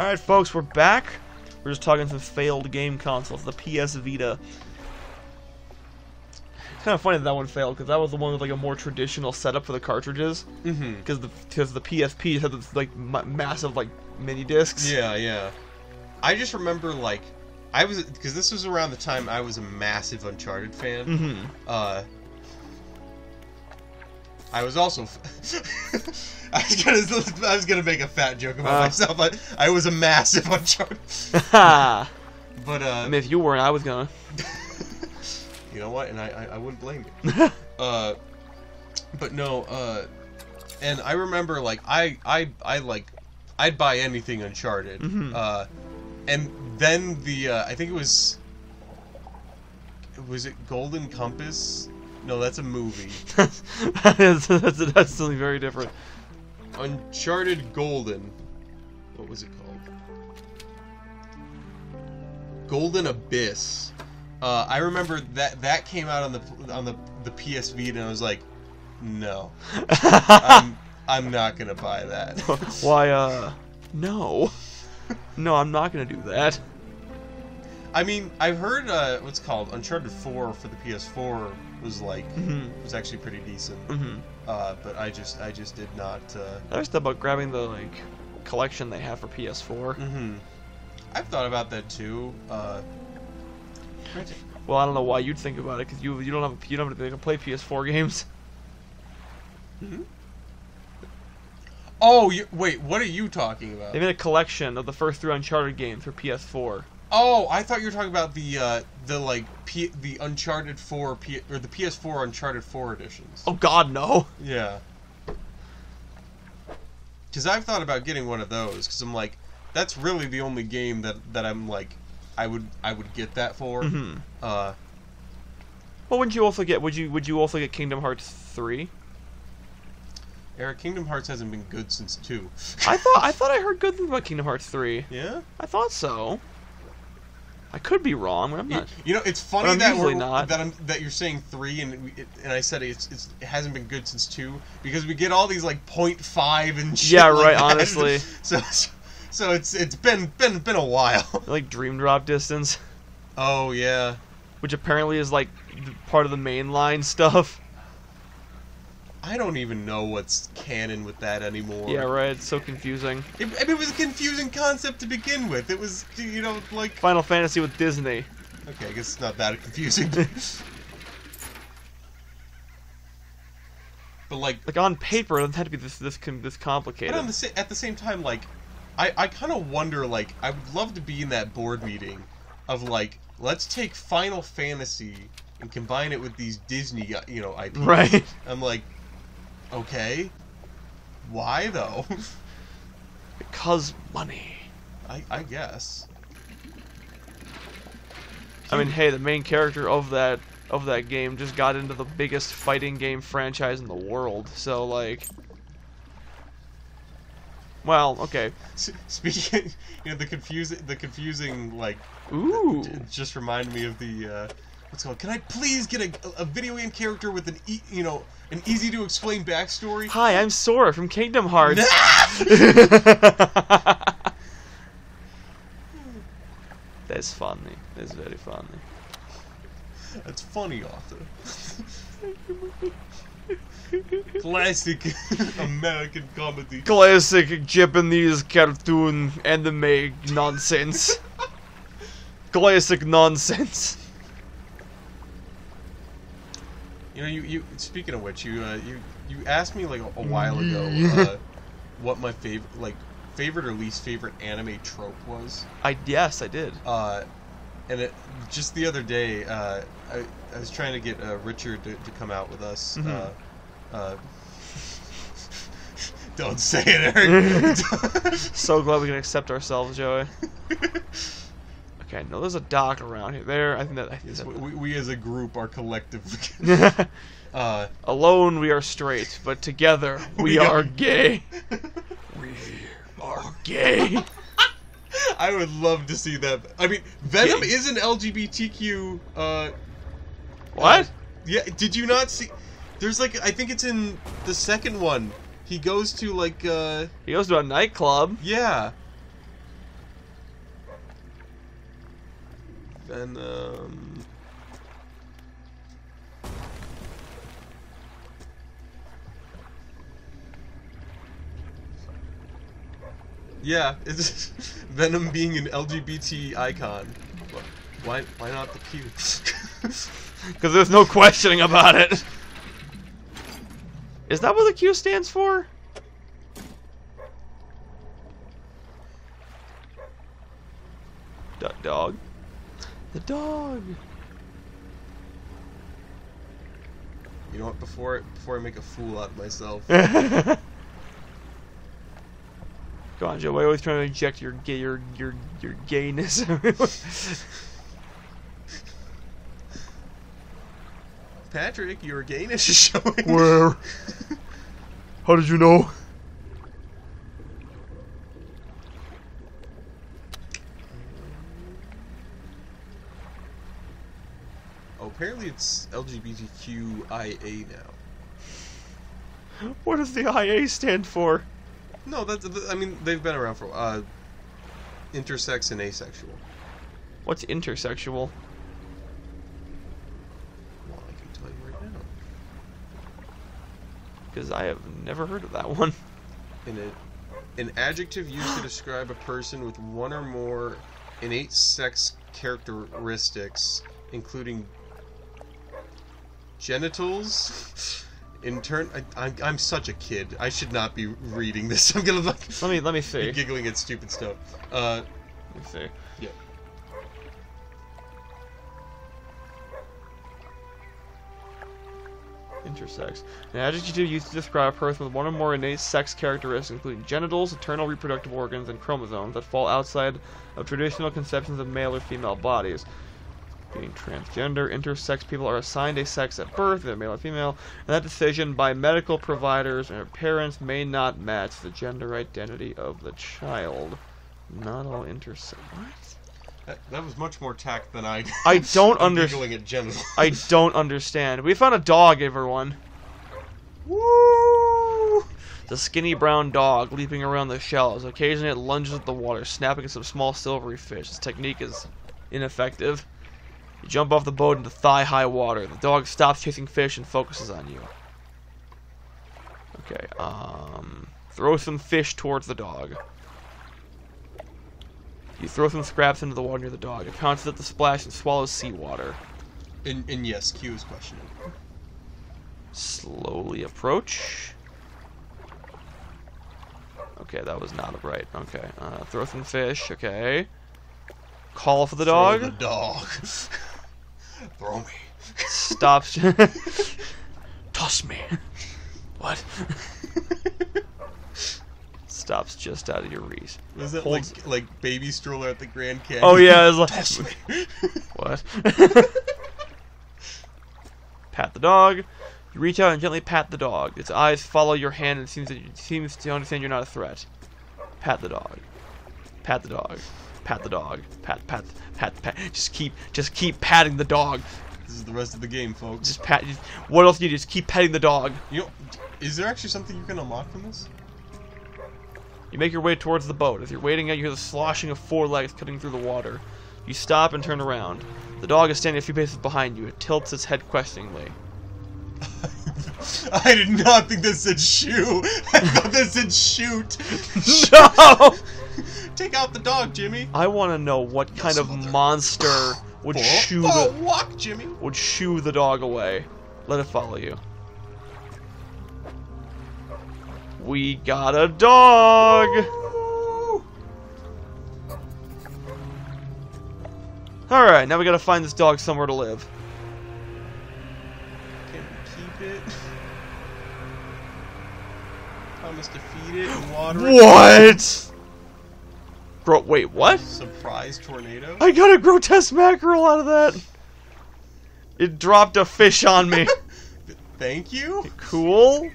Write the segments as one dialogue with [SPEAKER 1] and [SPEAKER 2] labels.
[SPEAKER 1] Alright, folks, we're back. We're just talking some failed game consoles, the PS Vita. It's kind of funny that that one failed, because that was the one with like a more traditional setup for the cartridges.
[SPEAKER 2] Mm-hmm.
[SPEAKER 1] Because the because the PSP had this like ma massive like mini discs.
[SPEAKER 2] Yeah, yeah. I just remember like I was because this was around the time I was a massive Uncharted fan.
[SPEAKER 1] Mm-hmm.
[SPEAKER 2] Uh, I was also. I was gonna I was gonna make a fat joke about
[SPEAKER 1] Uh.
[SPEAKER 2] myself. I, I was a massive Uncharted,
[SPEAKER 1] I
[SPEAKER 2] but uh,
[SPEAKER 1] mean, if you weren't, I was gonna.
[SPEAKER 2] you know what? And I I, I wouldn't blame you. uh, but no. Uh, and I remember like I I I like I'd buy anything Uncharted.
[SPEAKER 1] Mhm.
[SPEAKER 2] Uh, and then the uh, I think it was was it Golden Compass? No, that's a movie.
[SPEAKER 1] that is, that's, that's something very different.
[SPEAKER 2] Uncharted Golden. What was it called? Golden Abyss. Uh, I remember that that came out on the on the the PS Vita, and I was like, no, I'm I'm not gonna buy that.
[SPEAKER 1] Why, uh, no. No, I'm not gonna do that.
[SPEAKER 2] I mean, I've heard uh, what's it called Uncharted 4 for the PS4 was like
[SPEAKER 1] Mhm.
[SPEAKER 2] was actually pretty decent.
[SPEAKER 1] hmm
[SPEAKER 2] Uh, but I just I just did not. Uh,
[SPEAKER 1] I was about grabbing the, like, collection they have for PS4.
[SPEAKER 2] hmm I've thought about that too. Uh,
[SPEAKER 1] Well, I don't know why you'd think about it, because you, you don't have, you don't have to play PS4 games.
[SPEAKER 2] oh, you, wait, what are you talking about?
[SPEAKER 1] They made a collection of the first three Uncharted games for PS4.
[SPEAKER 2] Oh, I thought you were talking about the uh, the like P- the Uncharted 4 P- or the PS4 Uncharted 4 editions.
[SPEAKER 1] Oh god, no!
[SPEAKER 2] Yeah. Because I've thought about getting one of those because I'm like, that's really the only game that that I'm like, I would I would get that for.
[SPEAKER 1] hmm
[SPEAKER 2] Uh,
[SPEAKER 1] Well, wouldn't you also get, would you, would you also get Kingdom Hearts 3?
[SPEAKER 2] Eric, Kingdom Hearts hasn't been good since two.
[SPEAKER 1] I thought, I thought I heard good things about Kingdom Hearts 3.
[SPEAKER 2] yeah.
[SPEAKER 1] I thought so. I could be wrong, but I'm
[SPEAKER 2] You,
[SPEAKER 1] not.
[SPEAKER 2] you know, it's funny that we're,
[SPEAKER 1] not.
[SPEAKER 2] that I'm, that you're saying three, and we, it, and I said it's, it's it hasn't been good since two because we get all these like point five and shit.
[SPEAKER 1] Yeah,
[SPEAKER 2] like
[SPEAKER 1] right,
[SPEAKER 2] that.
[SPEAKER 1] honestly.
[SPEAKER 2] So so it's it's been been been a while.
[SPEAKER 1] Like Dream Drop Distance,
[SPEAKER 2] Oh yeah.
[SPEAKER 1] which apparently is like part of the mainline stuff.
[SPEAKER 2] I don't even know what's canon with that anymore.
[SPEAKER 1] Yeah, right. It's so confusing.
[SPEAKER 2] It, I mean, it was a confusing concept to begin with. It was, you know, like.
[SPEAKER 1] Final Fantasy with Disney.
[SPEAKER 2] Okay, I guess it's not that confusing. but like,
[SPEAKER 1] Like on paper, it doesn't have to be this this this complicated.
[SPEAKER 2] but on the at the same time, like, I I kind of wonder, like, I would love to be in that board meeting, of like, let's take Final Fantasy and combine it with these Disney, uh, you know, IPs.
[SPEAKER 1] Right.
[SPEAKER 2] I'm like, okay, why though?
[SPEAKER 1] Because money.
[SPEAKER 2] I I guess.
[SPEAKER 1] I mean, hey, the main character of that of that game just got into the biggest fighting game franchise in the world. So like, well, okay.
[SPEAKER 2] S- Speaking, you know, the confusing, the confusing, like,
[SPEAKER 1] Ooh.
[SPEAKER 2] just reminded me of the, uh, what's it called? Can I please get a, a video game character with an, e- you know, an easy to explain backstory?
[SPEAKER 1] Hi, I'm Sora from Kingdom Hearts. That's funny. That's very funny.
[SPEAKER 2] That's funny, Arthur. Classic American comedy.
[SPEAKER 1] Classic Japanese cartoon anime nonsense. Classic nonsense.
[SPEAKER 2] You know, you, you. Speaking of which, you, uh, you, you asked me like a, a while ago, uh, what my favorite, like, favorite or least favorite anime trope was.
[SPEAKER 1] I yes, I did.
[SPEAKER 2] Uh, and it, just the other day, uh, I, I was trying to get uh, Richard to, to come out with us.
[SPEAKER 1] Mhm.
[SPEAKER 2] Uh, uh, don't say it, Eric.
[SPEAKER 1] So glad we can accept ourselves, Joey. Okay, no, there's a dock around here. There, I think that. I think that
[SPEAKER 2] we, we as a group are collectively. uh,
[SPEAKER 1] Alone we are straight, but together we,
[SPEAKER 2] We
[SPEAKER 1] are,
[SPEAKER 2] are-
[SPEAKER 1] gay. we are gay.
[SPEAKER 2] I would love to see that. I mean, Venom
[SPEAKER 1] Yeah.
[SPEAKER 2] is an LGBTQ. Uh,
[SPEAKER 1] What?
[SPEAKER 2] yeah, did you not see? There's like, I think it's in the second one. He goes to like, uh,
[SPEAKER 1] He goes to a nightclub.
[SPEAKER 2] yeah. Venom. Um, yeah, it's Venom being an LGBT icon. Why, why not the Q?
[SPEAKER 1] Because there's no questioning about it. Is that what the Q stands for? D- dog. The dog.
[SPEAKER 2] you know what? Before before I make a fool out of myself,
[SPEAKER 1] Go on, Joe. Why are you always trying to inject your gay, your your your gayness?
[SPEAKER 2] Patrick, your gayness is showing.
[SPEAKER 1] Where? How did you know?
[SPEAKER 2] Apparently it's LGBTQIA now.
[SPEAKER 1] What does the IA stand for?
[SPEAKER 2] No, that's. I mean, they've been around for. Uh, intersex and asexual.
[SPEAKER 1] What's intersexual?
[SPEAKER 2] Well, I can tell you right now.
[SPEAKER 1] Because I have never heard of that one.
[SPEAKER 2] In a, an adjective used to describe a person with one or more innate sex characteristics, including genitals. In turn, I, I'm, I'm such a kid. I should not be reading this. I'm gonna like
[SPEAKER 1] Let me let me see.
[SPEAKER 2] giggling at stupid stuff. Uh,
[SPEAKER 1] Let me see.
[SPEAKER 2] yeah.
[SPEAKER 1] Intersex. An adjective used to describe a person with one or more innate sex characteristics, including genitals, internal reproductive organs, and chromosomes that fall outside of traditional conceptions of male or female bodies. Being transgender, intersex people are assigned a sex at birth, either male or female, and that decision by medical providers and parents may not match the gender identity of the child. Not all intersex. What?
[SPEAKER 2] That, that was much more tact than I.
[SPEAKER 1] I don't
[SPEAKER 2] I'm
[SPEAKER 1] under-
[SPEAKER 2] giggling at genitals.
[SPEAKER 1] I don't understand. We found a dog, everyone. Woo! The skinny brown dog leaping around the shallows. Occasionally it lunges at the water, snapping at some small silvery fish. Its technique is ineffective. You jump off the boat into thigh-high water. The dog stops chasing fish and focuses on you. Okay, um... Throw some fish towards the dog. You throw some scraps into the water near the dog. It pounces at the splash and swallows seawater.
[SPEAKER 2] And, and yes, Q is questioning.
[SPEAKER 1] Slowly approach. Okay, that was not right. Okay, uh, throw some fish. Okay. Call for the
[SPEAKER 2] Throw
[SPEAKER 1] dog.
[SPEAKER 2] the dog. Throw me.
[SPEAKER 1] Stops. Toss me. What? Stops just out of your reach.
[SPEAKER 2] Was that
[SPEAKER 1] Holds-
[SPEAKER 2] like like baby stroller at the Grand Canyon?
[SPEAKER 1] Oh yeah, it's like
[SPEAKER 2] Toss me.
[SPEAKER 1] what? pat the dog. You reach out and gently pat the dog. Its eyes follow your hand and seems that it seems to understand you're not a threat. Pat the dog. Pat the dog. Pat the dog. Pat pat pat pat. Just keep just keep patting the dog.
[SPEAKER 2] This is the rest of the game, folks.
[SPEAKER 1] Just pat. Just, what else do you do? Just keep petting the dog.
[SPEAKER 2] You know, is there actually something you can unlock from this?
[SPEAKER 1] You make your way towards the boat. As you're waiting out, you hear the sloshing of four legs cutting through the water. You stop and turn around. The dog is standing a few paces behind you. It tilts its head questioningly.
[SPEAKER 2] I did not think this said shoe. I thought this said shoot.
[SPEAKER 1] No!
[SPEAKER 2] Take out the dog, Jimmy.
[SPEAKER 1] I want to know what kind of
[SPEAKER 2] mother.
[SPEAKER 1] monster would
[SPEAKER 2] Oh,
[SPEAKER 1] shoo
[SPEAKER 2] oh,
[SPEAKER 1] the
[SPEAKER 2] walk, Jimmy.
[SPEAKER 1] would shoo the dog away. Let it follow you. We got a dog.
[SPEAKER 2] Woo.
[SPEAKER 1] All right, now we got to find this dog somewhere to live.
[SPEAKER 2] Can we keep it? Promise to feed it and water it.
[SPEAKER 1] What? Bro, wait, what?
[SPEAKER 2] Surprise tornado.
[SPEAKER 1] I got a grotesque mackerel out of that. It dropped a fish on me.
[SPEAKER 2] Thank you.
[SPEAKER 1] cool.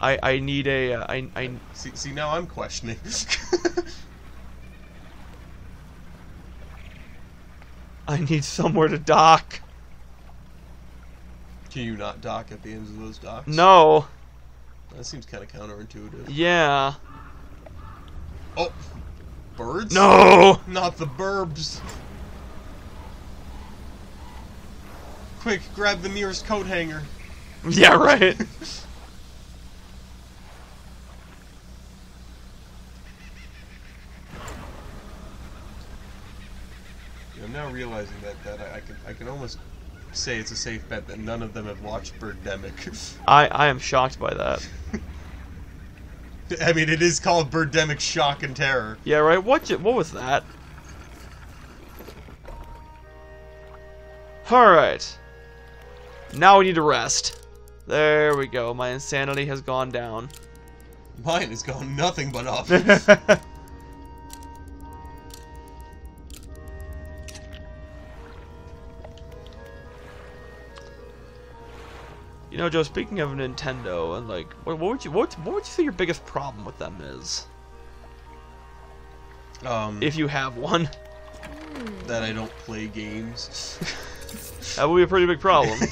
[SPEAKER 1] I I need a uh, I I
[SPEAKER 2] See, see now I'm questioning.
[SPEAKER 1] I need somewhere to dock.
[SPEAKER 2] Can you not dock at the ends of those docks?
[SPEAKER 1] No.
[SPEAKER 2] That seems kind of counterintuitive.
[SPEAKER 1] Yeah.
[SPEAKER 2] Oh, Birds?
[SPEAKER 1] No!
[SPEAKER 2] Not the burbs. Quick, grab the nearest coat hanger.
[SPEAKER 1] Yeah, right.
[SPEAKER 2] I'm now realizing that, that I, I, can I can almost say it's a safe bet that none of them have watched Birdemic.
[SPEAKER 1] I, I am shocked by that.
[SPEAKER 2] I mean, it is called Birdemic Shock and Terror.
[SPEAKER 1] Yeah, right. What what was that? All right. Now we need to rest. There we go. My insanity has gone down.
[SPEAKER 2] Mine has gone nothing but up.
[SPEAKER 1] You know, Joe. Speaking of Nintendo, and like, what, what would you what, what would you say your biggest problem with them is,
[SPEAKER 2] um,
[SPEAKER 1] if you have one?
[SPEAKER 2] that I don't play games.
[SPEAKER 1] That would be a pretty big problem.
[SPEAKER 2] um,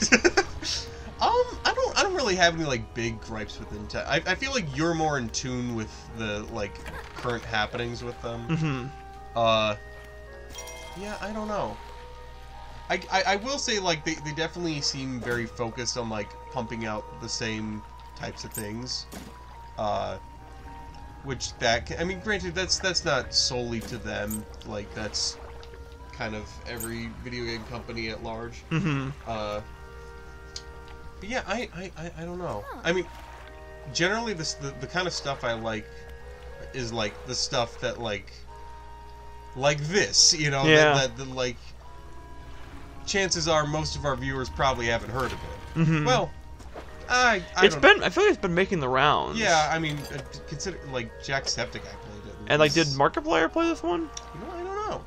[SPEAKER 2] I don't. I don't really have any like big gripes with Nintendo. I, I feel like you're more in tune with the like current happenings with them.
[SPEAKER 1] hmm
[SPEAKER 2] Uh, yeah, I don't know. I, I, I will say like they, they definitely seem very focused on like pumping out the same types of things. Uh, which that ca- I mean, granted that's that's not solely to them. Like that's kind of every video game company at large.
[SPEAKER 1] hmm
[SPEAKER 2] Uh, but yeah, I, I, I, I don't know. I mean, generally, this the, the kind of stuff I like is like the stuff that like like this, you know,
[SPEAKER 1] Yeah.
[SPEAKER 2] that, that, that like chances are most of our viewers probably haven't heard of it.
[SPEAKER 1] hmm
[SPEAKER 2] Well, I, I
[SPEAKER 1] it's
[SPEAKER 2] don't-
[SPEAKER 1] been. I feel like it's been making the rounds.
[SPEAKER 2] yeah. I mean, uh, consider like Jacksepticeye played it.
[SPEAKER 1] And like, did
[SPEAKER 2] it's-
[SPEAKER 1] Markiplier play this one?
[SPEAKER 2] You know, I don't know.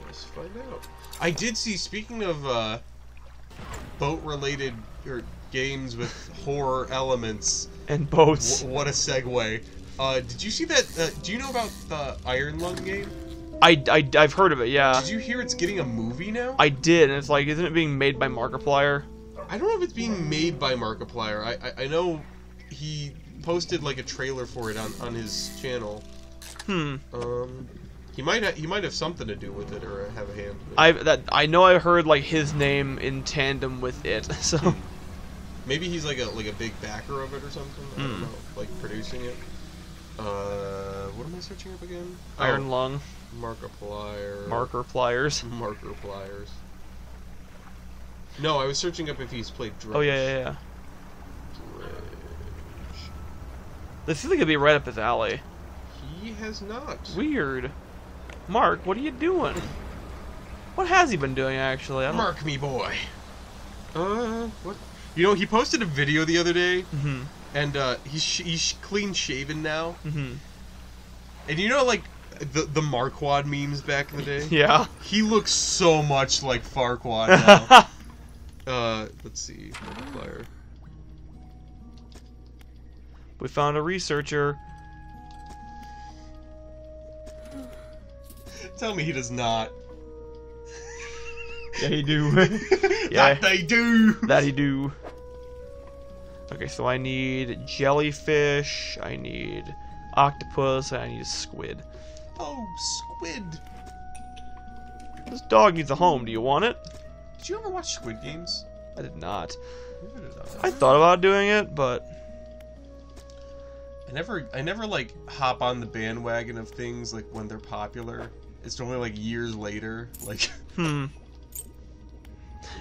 [SPEAKER 2] Let us find out. I did see. Speaking of uh, boat-related or games with horror elements,
[SPEAKER 1] And
[SPEAKER 2] w-
[SPEAKER 1] boats.
[SPEAKER 2] what a segue! Uh, did you see that? Uh, do you know about the Iron Lung game?
[SPEAKER 1] I, I I've heard of it. Yeah.
[SPEAKER 2] Did you hear it's getting a movie now?
[SPEAKER 1] I did, and it's like, isn't it being made by Markiplier?
[SPEAKER 2] I don't know if it's being made by Markiplier. I, I I know he posted like a trailer for it on, on his channel.
[SPEAKER 1] Hmm.
[SPEAKER 2] Um, he might ha- he might have something to do with it or have a hand.
[SPEAKER 1] I that I know I heard like his name in tandem with it. So
[SPEAKER 2] Maybe he's like a like a big backer of it or something. I don't
[SPEAKER 1] Hmm.
[SPEAKER 2] know, like producing it. Uh, what am I searching up again?
[SPEAKER 1] Iron Lung,
[SPEAKER 2] oh, Markiplier.
[SPEAKER 1] marker pliers.
[SPEAKER 2] Marker pliers. No, I was searching up if he's played Dredge.
[SPEAKER 1] Oh yeah, yeah, yeah.
[SPEAKER 2] Dredge.
[SPEAKER 1] This seems like it'd be right up his alley.
[SPEAKER 2] He has not.
[SPEAKER 1] Weird. Mark, what are you doing? What has he been doing actually? I don't...
[SPEAKER 2] Mark me, boy. Uh, what? You know, he posted a video the other day,
[SPEAKER 1] mm -hmm.
[SPEAKER 2] and uh, he's sh- he's clean shaven now.
[SPEAKER 1] Mm -hmm.
[SPEAKER 2] And you know, like the the Marquand memes back in the day.
[SPEAKER 1] Yeah.
[SPEAKER 2] He looks so much like Farquaad now. uh, let's see,
[SPEAKER 1] we found a researcher.
[SPEAKER 2] Tell me he does not.
[SPEAKER 1] Yeah, he do. Yeah.
[SPEAKER 2] That they do.
[SPEAKER 1] that he do. Okay, so I need jellyfish. I need octopus. And I need squid.
[SPEAKER 2] Oh, squid.
[SPEAKER 1] This dog needs a home. Do you want it?
[SPEAKER 2] Did you ever watch Squid Games?
[SPEAKER 1] I did not. I thought about doing it, but
[SPEAKER 2] I never, I never like hop on the bandwagon of things like when they're popular. It's only like years later. Like,
[SPEAKER 1] hmm.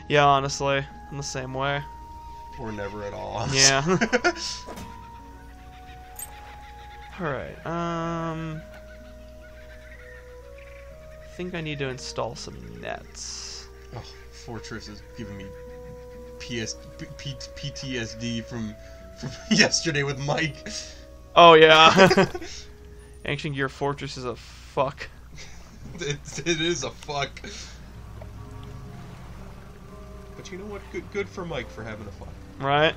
[SPEAKER 1] Yeah, honestly, I'm the same way.
[SPEAKER 2] or never at all. honestly.
[SPEAKER 1] Yeah. All right. Um. I think I need to install some nets.
[SPEAKER 2] oh, Fortress is giving me PS, P, P, PTSD from from yesterday with Mike.
[SPEAKER 1] Oh yeah. Ancient Gear Fortress is a fuck.
[SPEAKER 2] It, it is a fuck. But you know what? Good, good for Mike for having a fuck.
[SPEAKER 1] Right?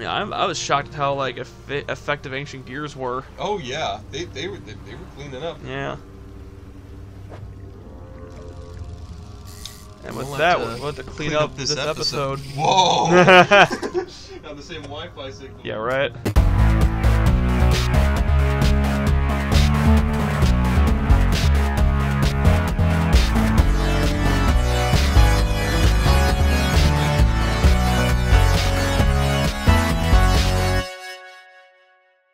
[SPEAKER 1] Yeah, I'm, I was shocked at how like effi- effective Ancient Gears were.
[SPEAKER 2] Oh yeah, they they were they, they were cleaning up.
[SPEAKER 1] Yeah. And with
[SPEAKER 2] We'll
[SPEAKER 1] that,
[SPEAKER 2] have
[SPEAKER 1] we'll have to clean, up, this episode.
[SPEAKER 2] Whoa! On the same Wi-Fi signal.
[SPEAKER 1] yeah, right.